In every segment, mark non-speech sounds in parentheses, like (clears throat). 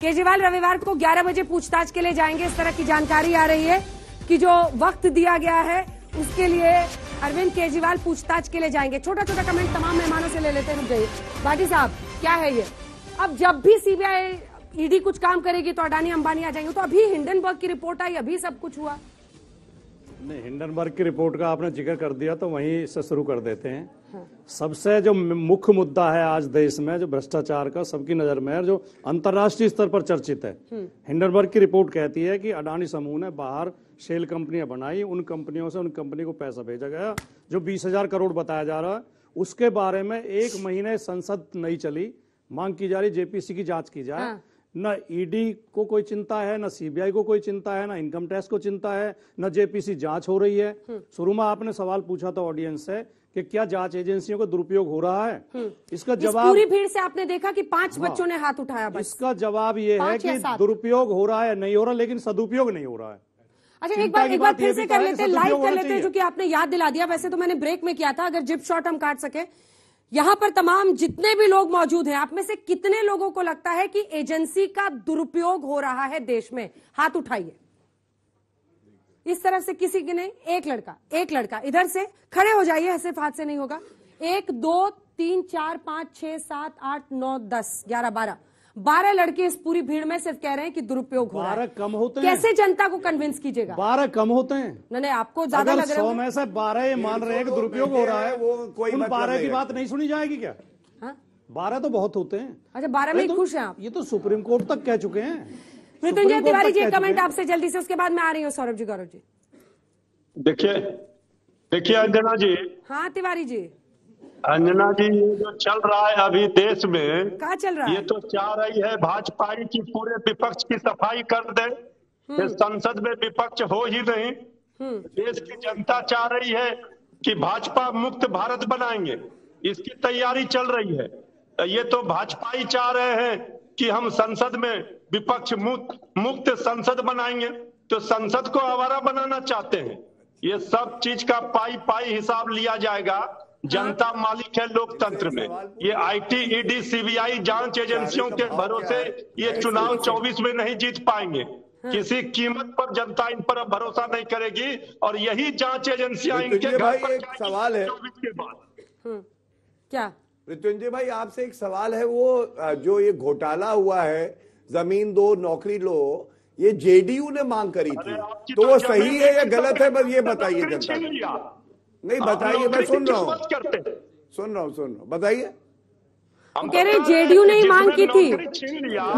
केजरीवाल रविवार को 11 बजे पूछताछ के लिए जाएँगे। इस तरह की जानकारी आ रही है कि जो वक्त दिया गया है, उसके लिए अरविंद केजरीवाल पूछताछ के लिए जाएँगे। छोटा छोटा कमेंट तमाम मेहमानों से ले लेते हैं जाइए। बाटी साहब, क्या है ये? अब जब भी सीबीआई ईडी कुछ काम करेगी तो अडानी अंबानी आ जाएँगे। तो अभी हिंडनबर्ग की रिपोर्ट आई, अभी सब कुछ हुआ। नहीं हिंडनबर्ग की रिपोर्ट का आपने ज़िक्र कर दिया तो वहीं से शुरू कर देते हैं। सबसे जो मुख्य मुद्दा है आज देश में जो भ्रष्टाचार का सबकी नज़र में है जो अंतर्राष्ट्रीय स्तर पर चर्चित है। हिंडनबर्ग की रिपोर्ट कहती है कि अडानी समूह ने बाहर शेल कंपनियाँ बनाई उन कंपनियों से उन कंपनी को पैसा भेजा गया जो बीस हज़ार करोड़ बताया जा रहा है। उसके बारे में एक महीने संसद नहीं चली मांग की जा रही जेपीसी की जाँच की जाए। हाँ। न ईडी को कोई चिंता है न सीबीआई को कोई चिंता है न इनकम टैक्स को चिंता है न जेपीसी जाँच हो रही है। शुरू में आपने सवाल पूछा था ऑडियंस से कि क्या जाँच एजेंसियों का दुरुपयोग हो रहा है? इसका जवाब पूरी भीड़ से आपने देखा कि पाँच हाँ, बच्चों ने हाथ उठाया बस। इसका जवाब ये है कि दुरुपयोग हो रहा है नहीं हो रहा लेकिन सदुपयोग नहीं हो रहा है। अच्छा एक बार एक बार फिर से कर लेते हैं लाइव कर लेते हैं जो कि आपने याद दिला दिया। वैसे तो मैंने ब्रेक में किया था अगर जिप शॉट हम काट सके। यहाँ पर तमाम जितने भी लोग मौजूद हैं, आप में से कितने लोगों को लगता है कि एजेंसी का दुरुपयोग हो रहा है देश में? हाथ उठाइए। इस तरफ़ से किसी की नहीं, एक लड़का एक लड़का। इधर से खड़े हो जाइए सिर्फ़ हाथ से नहीं होगा। एक, दो, तीन, चार, पाँच, छह, सात, आठ, नौ, दस, ग्यारह, बारह। बारह लड़के इस पूरी भीड़ में सिर्फ़ कह रहे हैं कि दुरुपयोग हो रहा है। बारह कम होते हैं। कैसे जनता को कन्विंस कीजिएगा? बारह कम होते हैं। नहीं नहीं आपको ज़्यादा लग रहा है में से बारह ये मान रहे हैं कि दुरुपयोग हो रहा है वो कोई मतलब बारह की बात नहीं सुनी जाएगी क्या? हाँ? बारह तो बहुत होते हैं। अच्छा बारह में तो- खुश हैं आप। ये तो सुप्रीम कोर्ट तक कह चुके हैं। मृत्युंजय तिवारी जी कमेंट आपसे जल्दी से उसके बाद मैं आ रही हूँ सौरभ जी गौरव जी। देखिए देखिए अंजना जी। हाँ तिवारी जी। अंजना जी ये जो चल रहा है अभी देश में कहा चल रहा है? ये तो चाह रही है भाजपा की पूरे विपक्ष की सफ़ाई कर दे ये संसद में विपक्ष हो ही नहीं। देश की जनता चाह रही है कि भाजपा मुक्त भारत बनाएँगे। इसकी तैयारी चल रही है। ये तो भाजपा ही चाह रहे हैं कि हम संसद में विपक्ष मुक्त मुक्त संसद बनाएँगे। तो संसद को आवारा बनाना चाहते हैं। ये सब चीज़ का पाई पाई हिसाब लिया जाएगा। जनता मालिक है लोकतंत्र में। ये आईटी ईडी सीबीआई जाँच एजेंसियों के भरोसे ये चुनाव 24 में नहीं जीत पाएँगे। किसी कीमत पर जनता इन पर अब भरोसा नहीं करेगी और यही जाँच एजेंसियाँ इनके भाई, पर एक सवाल है। के क्या? मृत्युंजय भाई आपसे एक सवाल है वो जो ये घोटाला हुआ है ज़मीन दो नौकरी लो ये जेडीयू ने मांग करी थी। तो वो सही है या गलत है? तो बस ये बताइए जनता। नहीं बताइए मैं सुन रहा हूँ? सुन रहा हूँ सुन रहा हूँ। बताइए। हम कह रहे हैं JDU ने ही मांग की थी।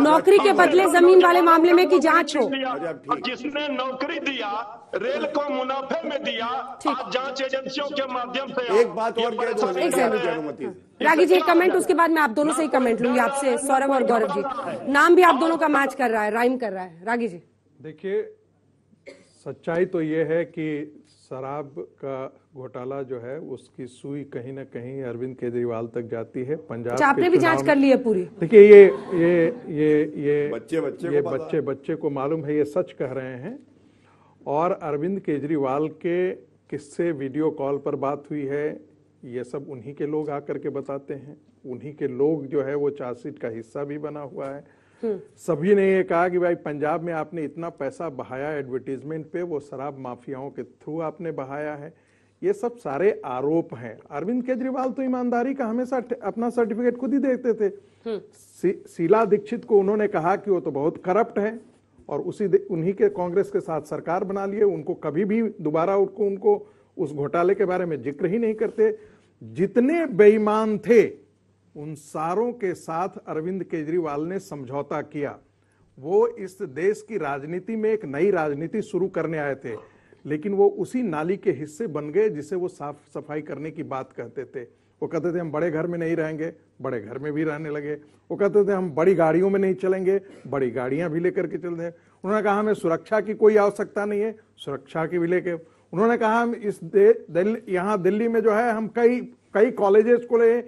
नौकरी के बदले ज़मीन वाले मामले में की जाँच हो। जिसने नौकरी दिया रेल को मुनाफे में दिया आज जाँच एजेंसियों के माध्यम से एक बात और हैं। अनुमति रागी जी एक कमेंट उसके बाद मैं आप दोनों से ही कमेंट लूँगी आपसे सौरभ और गौरव जी। नाम भी आप दोनों का मैच कर रहा है राइम कर रहा है। रागी जी। देखिए सच्चाई तो ये है कि शराब का घोटाला जो है उसकी सुई कहीं ना कहीं अरविंद केजरीवाल तक जाती है। पंजाब अच्छा आपने भी जाँच कर ली है पूरी? देखिए ये ये ये ये बच्चे- बच्चे ये को बच्चे बच्चे को मालूम है ये सच कह रहे हैं। और अरविंद केजरीवाल के किससे वीडियो कॉल पर बात हुई है ये सब उन्हीं के लोग आकर के बताते हैं। उन्हीं के लोग जो है वो चार्जशीट का हिस्सा भी बना हुआ है। सभी ने ये कहा कि भाई पंजाब में आपने इतना पैसा बहाया एडवर्टीजमेंट पे वो शराब माफियाओं के थ्रू आपने बहाया है। ये सब सारे आरोप हैं। अरविंद केजरीवाल तो ईमानदारी का हमेशा अपना सर्टिफिकेट खुद ही देखते थे। सी, शीला दीक्षित को उन्होंने कहा कि वो तो बहुत करप्ट है और उसी उन्हीं के कांग्रेस के साथ सरकार बना लिए। उनको कभी भी दोबारा उनको उनको उस घोटाले के बारे में ज़िक्र ही नहीं करते। जितने बेईमान थे उन सारों के साथ अरविंद केजरीवाल ने समझौता किया। वो इस देश की राजनीति में एक नई राजनीति शुरू करने आए थे। लेकिन वो उसी नाली के हिस्से बन गए जिसे वो साफ़ सफ़ाई करने की बात कहते थे। वो कहते थे हम बड़े घर में नहीं रहेंगे बड़े घर में भी रहने लगे। वो कहते थे हम बड़ी गाड़ियों में नहीं चलेंगे बड़ी गाड़ियाँ भी लेकर के चलते हैं। उन्होंने कहा हमें सुरक्षा की कोई आवश्यकता नहीं है सुरक्षा की भी लेके। उन्होंने कहा हम इस दे, दिल, यहाँ दिल्ली में जो है हम कई कई कॉलेजेस खोले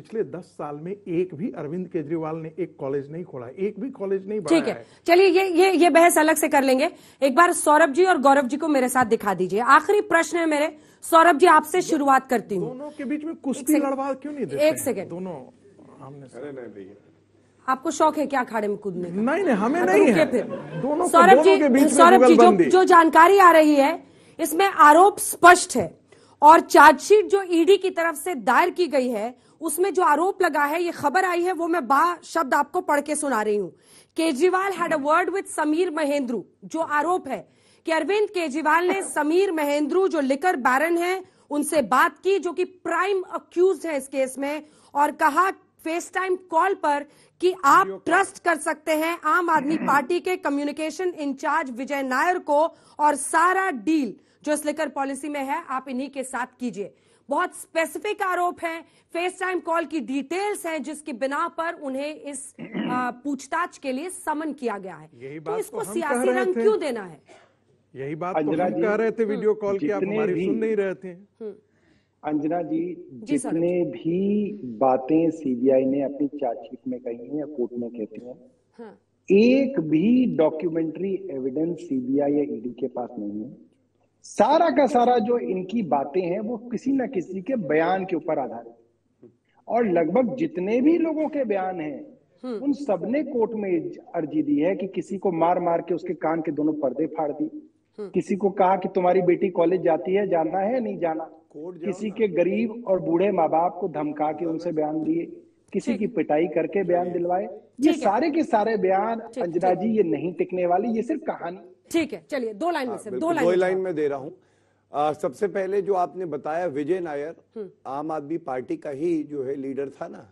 पिछले दस साल में एक भी अरविंद केजरीवाल ने एक कॉलेज नहीं खोला एक भी कॉलेज नहीं ठीक बनाया है। चलिए ये ये ये बहस अलग से कर लेंगे। एक बार सौरभ जी और गौरव जी को मेरे साथ दिखा दीजिए। आखिरी प्रश्न है मेरे। सौरभ जी आपसे शुरुआत करती हूँ। दोनों के बीच में कुश्ती लड़वा क्यों नहीं देते एक सेकेंड दोनों भैया। आपको शौक है क्या अखाड़े में कूदने का? नहीं नहीं हमें नहीं है। फिर। दोनों सौरभ जी सौरभ जी जो, जो जानकारी आ रही है इसमें आरोप स्पष्ट है। और चार्जशीट जो ईडी की तरफ़ से दायर की गई है उसमें जो आरोप लगा है ये खबर आई है वो मैं बा शब्द आपको पढ़ के सुना रही हूँ। Kejriwal had a word with Sameer Mahendru जो आरोप है कि अरविंद केजरीवाल ने (laughs) समीर महेंद्रू जो लिकर बैरन है उनसे बात की जो कि प्राइम अक्यूज है इस केस में और कहा फेस टाइम कॉल पर कि आप ट्रस्ट कर सकते हैं आम आदमी (clears throat) पार्टी के कम्युनिकेशन इंचार्ज विजय नायर को और सारा डील जो इस लेकर पॉलिसी में है आप इन्हीं के साथ कीजिए। बहुत स्पेसिफिक आरोप हैं। फेस टाइम कॉल की डिटेल्स हैं जिसकी बिना पर उन्हें इस पूछताछ के लिए समन किया गया है। यही तो बात इसको तो सियासी रंग क्यों देना है? यही बात तो अंजना हम जी, कह रहे थे वीडियो कॉल की आप हमारी सुन नहीं रहे थे। अंजना जी जी। जितने भी बातें सीबीआई ने अपनी चार्जशीट में कही हैं या कोर्ट में कहती हैं हाँ, एक भी डॉक्यूमेंट्री एविडेंस सीबीआई या ईडी के पास नहीं है। सारा का सारा जो इनकी बातें हैं वो किसी न किसी के बयान के ऊपर आधारित और लगभग जितने भी लोगों के बयान हैं उन सबने कोर्ट में अर्जी दी है कि किसी को मार मार के उसके कान के दोनों पर्दे फाड़ दिए। किसी को कहा कि तुम्हारी बेटी कॉलेज जाती है जाना है नहीं जाना। किसी के गरीब और बूढ़े माँ बाप को धमका के उनसे बयान दिए। किसी की पिटाई करके बयान दिलवाए। ये सारे के सारे बयान अंजना जी ये नहीं टिकने वाली ये सिर्फ़ कहानी। ठीक है चलिए दो लाइन में से दो लाइन दो में लाइन में दे रहा हूँ। आ, सबसे पहले जो आपने बताया विजय नायर आम आदमी पार्टी का ही जो है लीडर था ना।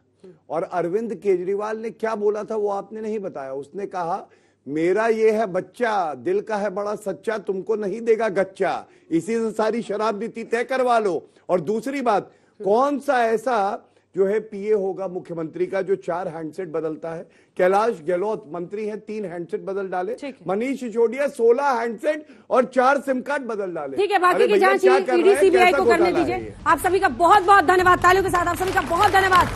और अरविंद केजरीवाल ने क्या बोला था वो आपने नहीं बताया। उसने कहा मेरा ये है बच्चा दिल का है बड़ा सच्चा तुमको नहीं देगा गच्चा। इसी से सारी शराब नीति तय करवा लो। और दूसरी बात कौन सा ऐसा जो है पीए होगा मुख्यमंत्री का जो चार हैंडसेट बदलता है। कैलाश गहलोत मंत्री हैं तीन हैंडसेट बदल डाले। मनीष सिसोदिया सोलह हैंडसेट और चार सिम कार्ड बदल डाले। ठीक है बाकी की जाँच? सीबीआई को करने दीजिए। आप सभी का बहुत बहुत धन्यवाद तालियों के साथ आप सभी का बहुत धन्यवाद।